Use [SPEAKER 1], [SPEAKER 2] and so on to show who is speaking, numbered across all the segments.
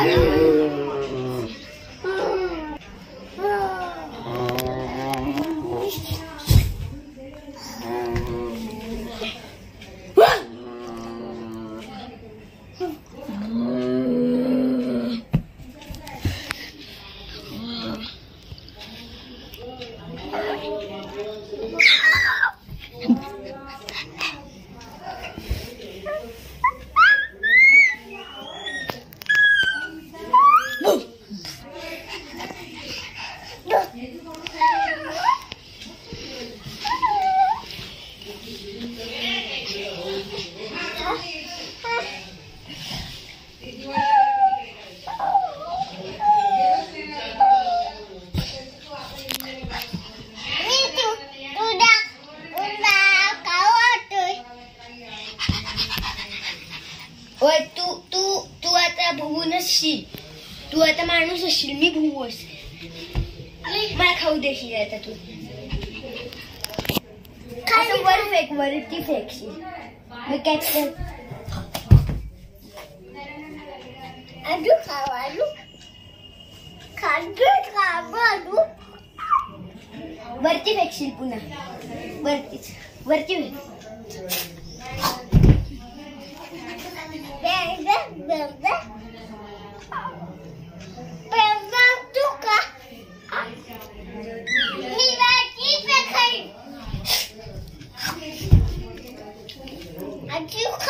[SPEAKER 1] Hallelujah.
[SPEAKER 2] भुवू नसशील तू आता माणूस असशील मी भुवू असेल. मला खाऊ देशील आता तू.
[SPEAKER 1] वर
[SPEAKER 2] फेक वरती फेकशील. मी कॅप्टन
[SPEAKER 1] आजू खाऊ आजू खाजू खाऊ आजू
[SPEAKER 2] वरती फेकशील पुन्हा. वरतीच. वरती फेक.
[SPEAKER 1] 你的鸡腿可以，啊，鸡腿。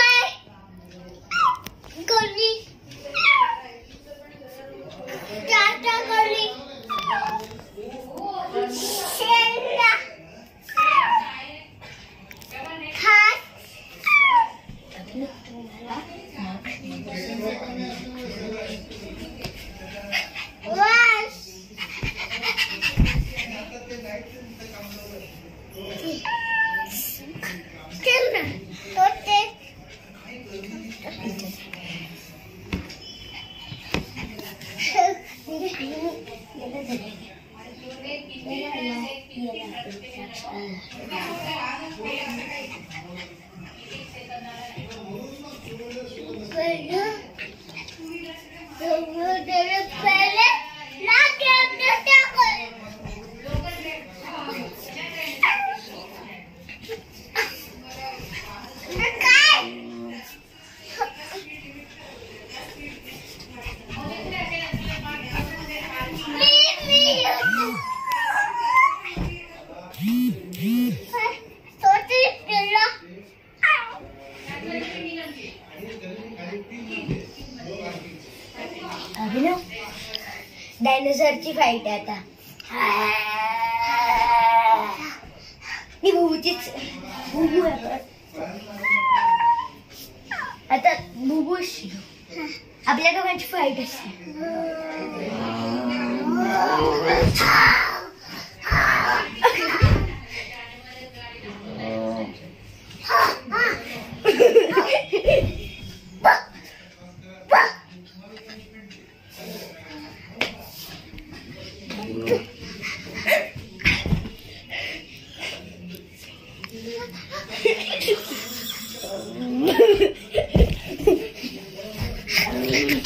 [SPEAKER 2] Thank you. 嗯 अभिनव डायनोसरची फाईट आहे आता. मी भुबूचीच भुबू आहे आता भुबू आपल्या दोघांची फाईट असते.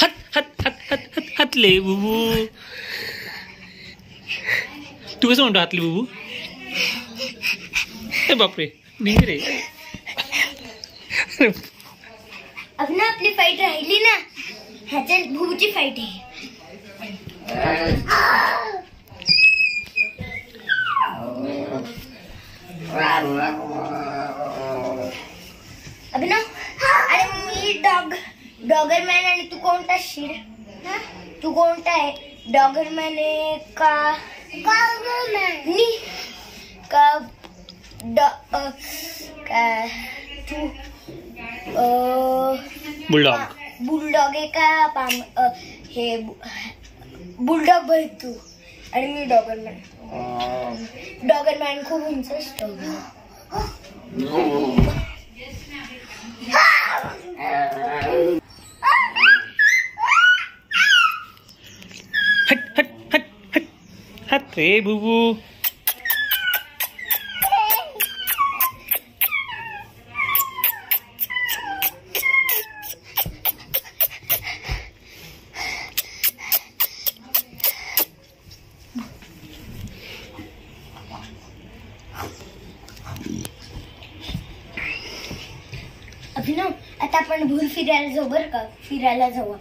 [SPEAKER 3] हट हट हट हट हट हटले बुबू। तू कसं म्हणतो हातले बुबू? ए बापरे भिंगरे
[SPEAKER 2] अभिनव आपली फाईट राहिली ना फाईट आहे अभिनव अरे मी डॉग डॉगरमॅन आणि तू कोणता शिर? तू कोणता आहे डॉगरमॅन आहे का? मी का डॉ का तू बुलडॉग बुलडॉग आहे का पाम हे बुलडॉग भाई तू। आणि मी डॉगरमॅन डॉगर मैन खूब इंटरेस्ट हो गया।
[SPEAKER 3] हट हट हट हट हट रे बुबू।
[SPEAKER 2] अभिनव आता आपण भूल फिरायला जाऊ बरं का? फिरायला जाऊ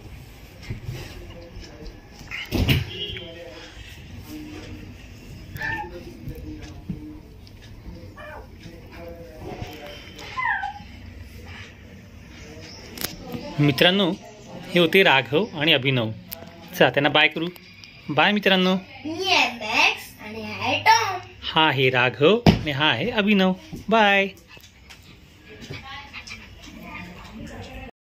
[SPEAKER 3] मित्रांनो हे होते राघव आणि अभिनव. चला त्यांना बाय करू. बाय मित्रांनो. हा आहे राघव आणि हा आहे अभिनव. बाय